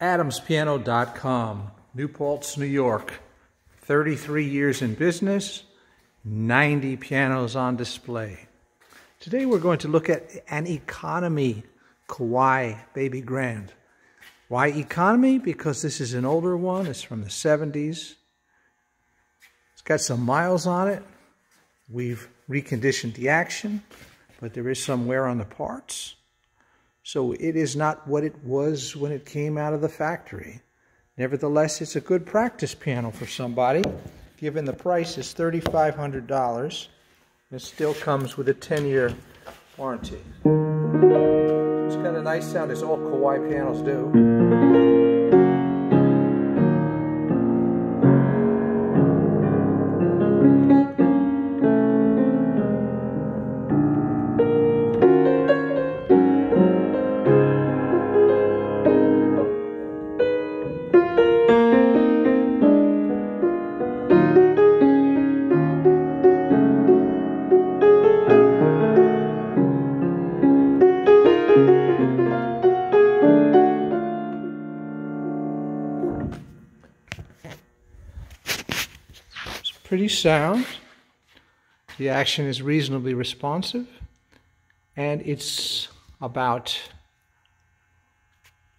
AdamsPiano.com, New Paltz, New York. 33 years in business, 90 pianos on display. Today we're going to look at an economy Kawai Baby Grand. Why economy? Because this is an older one. It's from the 70s. It's got some miles on it. We've reconditioned the action, but there is some wear on the parts. So it is not what it was when it came out of the factory. Nevertheless, it's a good practice piano for somebody, given the price is $3,500. It still comes with a 10-year warranty. It's got a nice sound, as all Kawai pianos do. Pretty sound. The action is reasonably responsive. And it's about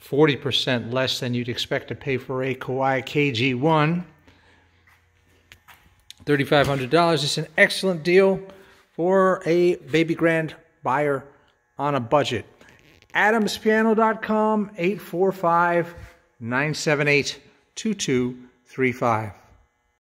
40% less than you'd expect to pay for a Kawai KG1. $3,500 is an excellent deal for a baby grand buyer on a budget. AdamsPiano.com 845 978 2235.